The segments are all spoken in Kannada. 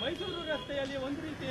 ಮೈಸೂರು ರಸ್ತೆಯಲ್ಲಿ ಒಂದು ರೀತಿ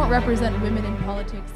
don't represent women in politics.